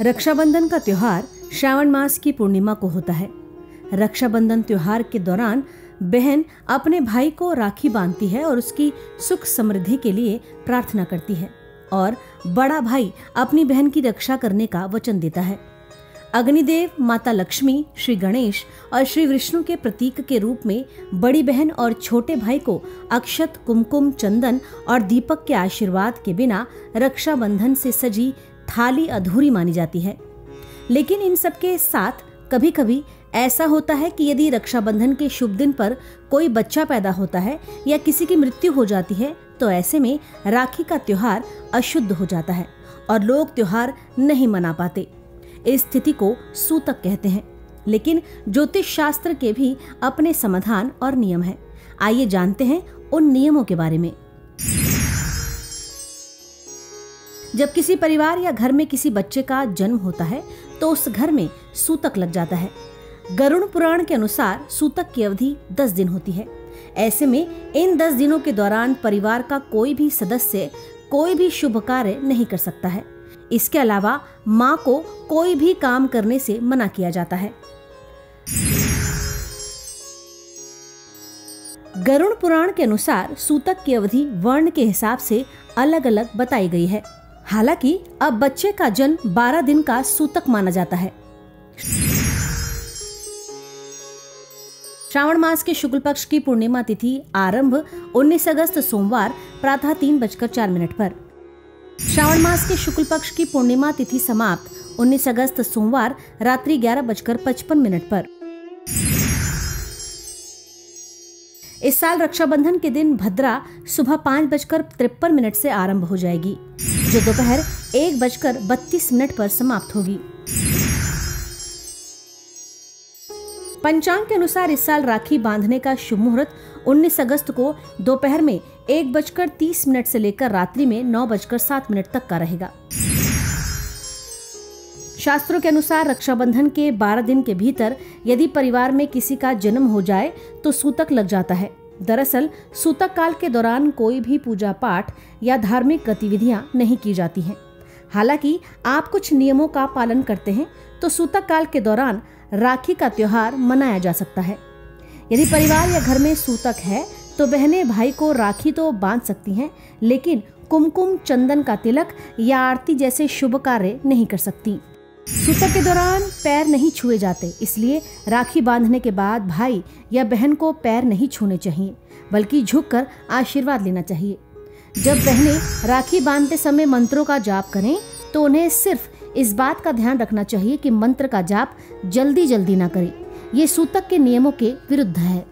रक्षाबंधन का त्योहार श्रावण मास की पूर्णिमा को होता है। रक्षाबंधन त्योहार के दौरान बहन अपने भाई को राखी बांधती है और उसकी सुख समृद्धि के लिए प्रार्थना करती है और बड़ा भाई अपनी बहन की रक्षा करने का वचन देता है। अग्निदेव, माता लक्ष्मी, श्री गणेश और श्री विष्णु के प्रतीक के रूप में बड़ी बहन और छोटे भाई को अक्षत, कुमकुम, चंदन और दीपक के आशीर्वाद के बिना रक्षाबंधन से सजी थाली अधूरी मानी जाती है। लेकिन इन सबके साथ कभी कभी ऐसा होता है कि यदि रक्षाबंधन के शुभ दिन पर कोई बच्चा पैदा होता है या किसी की मृत्यु हो जाती है तो ऐसे में राखी का त्योहार अशुद्ध हो जाता है और लोग त्योहार नहीं मना पाते। इस स्थिति को सूतक कहते हैं। लेकिन ज्योतिष शास्त्र के भी अपने समाधान और नियम हैं। आइए जानते हैं उन नियमों के बारे में। जब किसी परिवार या घर में किसी बच्चे का जन्म होता है तो उस घर में सूतक लग जाता है। गरुण पुराण के अनुसार सूतक की अवधि दस दिन होती है। ऐसे में इन दस दिनों के दौरान परिवार का कोई भी सदस्य कोई भी शुभ कार्य नहीं कर सकता है। इसके अलावा माँ को कोई भी काम करने से मना किया जाता है। गरुड़ पुराण के अनुसार सूतक की अवधि वर्ण के हिसाब से अलग अलग बताई गई है। हालाँकि अब बच्चे का जन्म 12 दिन का सूतक माना जाता है। श्रावण मास के शुक्ल पक्ष की पूर्णिमा तिथि आरंभ 19 अगस्त सोमवार प्रातः तीन बजकर चार मिनट पर। श्रावण मास के शुक्ल पक्ष की पूर्णिमा तिथि समाप्त 19 अगस्त सोमवार रात्रि ग्यारह बजकर पचपन मिनट पर। इस साल रक्षाबंधन के दिन भद्रा सुबह पाँच बजकर तिरपन मिनट से आरंभ हो जाएगी। जो दोपहर एक बजकर बत्तीस मिनट पर समाप्त होगी। पंचांग के अनुसार इस साल राखी बांधने का शुभ मुहूर्त 19 अगस्त को दोपहर में एक बजकर तीस मिनट से लेकर रात्रि में नौ बजकर सात मिनट तक का रहेगा। शास्त्रों के अनुसार रक्षाबंधन के 12 दिन के भीतर यदि परिवार में किसी का जन्म हो जाए तो सूतक लग जाता है। दरअसल सूतक काल के दौरान कोई भी पूजा पाठ या धार्मिक गतिविधियाँ नहीं की जाती हैं। हालाँकि, आप कुछ नियमों का पालन करते हैं तो सूतक काल के दौरान राखी का त्योहार मनाया जा सकता है। यदि परिवार या घर में सूतक है तो बहनें भाई को राखी तो बाँध सकती हैं, लेकिन कुमकुम, चंदन का तिलक या आरती जैसे शुभ कार्य नहीं कर सकती। सूतक के दौरान पैर नहीं छुए जाते, इसलिए राखी बांधने के बाद भाई या बहन को पैर नहीं छूने चाहिए, बल्कि झुककर आशीर्वाद लेना चाहिए। जब बहनें राखी बांधते समय मंत्रों का जाप करें तो उन्हें सिर्फ़ इस बात का ध्यान रखना चाहिए कि मंत्र का जाप जल्दी जल्दी ना करें। ये सूतक के नियमों के विरुद्ध है।